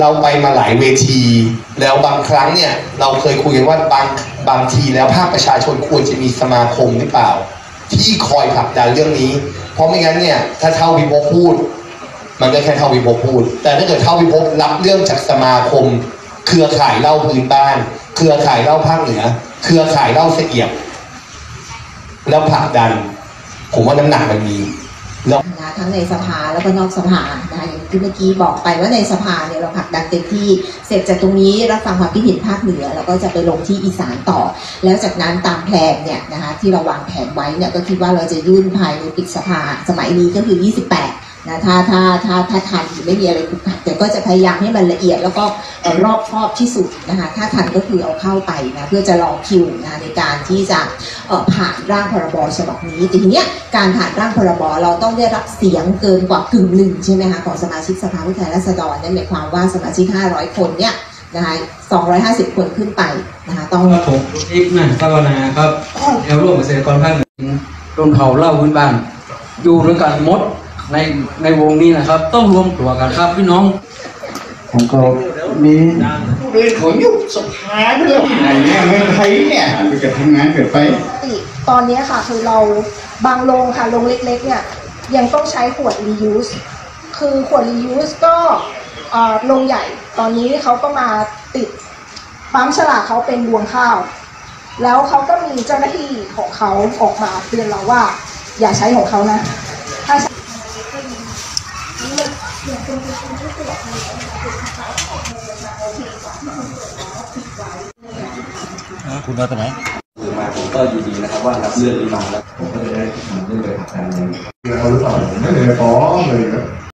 เราไปมาหลายเวที แล้วบางครั้งเนี่ย เราเคยคุยกันว่าบางบางทีแล้วภาคประชาชนควรจะมีสมาคมหรือเปล่า ที่คอยผลักดันเรื่องนี้ เพราะไม่งั้นเนี่ย ถ้าเท่าวิภพพูด มันก็แค่เท่าวิภพพูด แต่ถ้าเกิดเท่าวิภพรับเรื่องจากสมาคม เครือข่ายเหล่าพื้นบ้าน เครือข่ายเหล่าภาคเหนือ เครือข่ายเหล่าเสียบ แล้วผลักดัน ผมว่าน้ำหนักมันมีแล้วทั้งในสภาแล้วก็นอกสภา ที่เมื่อกี้บอกไปว่าในสภาเนี่ยเราผลักดันเต็มที่เสร็จจากตรงนี้รับฟังความคิดเห็นภาคเหนือแล้วก็จะไปลงที่อีสานต่อ แล้วจากนั้นตามแผนเนี่ยนะคะที่เราวางแผนไว้เนี่ยก็คิดว่าเราจะยื่นภายในปิดสภาสมัยนี้ก็คือ 28 นะถ้าถ้าถ้าถ้าทันหรือไม่มีอะไรขุกขัดแต่ก็จะพยายามให้มันละเอียดแล้วก็เอ่อรอบครอบที่สุดนะคะถ้าทันก็คือเอาเข้าไปนะเพื่อจะรอคิวนะในการที่จะเอ่อผ่านร่างพรบฉบับนี้แต่ทีเนี้ยการผ่านร่างพรบเราต้องได้รับเสียงเกินกว่ากึ่งหนึ่งใช่ไหมคะของสมาชิกสภาผู้แทนราษฎรนั่นหมายความว่าสมาชิก 500 คนเนี่ยนะคะ250 คนขึ้นไปนะคะต้องก็ผมทิพย์นะภาวนาครับแนวร่วมเกษตรกรภาคเหนือโดนเผาเล่าพื้นบ้าน อยู่ด้วยกันหมด ในในวงนี้นะครับ ต้องรวมตัวกันครับพี่น้อง ผมก็มีเรียนเขายุบสภาไปแล้วไหนเนี่ยเมืองไทยเนี่ยไปจะทำงานเกิดไปปกติตอนนี้ค่ะคือเราบางโรงค่ะโรงเล็กๆเนี่ยยังต้องใช้ขวด reuse คือขวด reuse ก็เอ่อโรงใหญ่ตอนนี้เขาก็มาติดปั๊มฉลากเขาเป็นบวงข้าว แล้วเขาก็มีเจ้าหน้าที่ของเขาออกมาเตือนเราว่า อย่าใช้ของเขานะถ้าใช้ คือมาผมก็ยินดีนะครับว่ารับเรื่องนี้มาแล้วผมก็จะได้ทำเรื่องไปผลักดันในเอาหรือเปล่าไม่ได้ฟ้องเลยครับ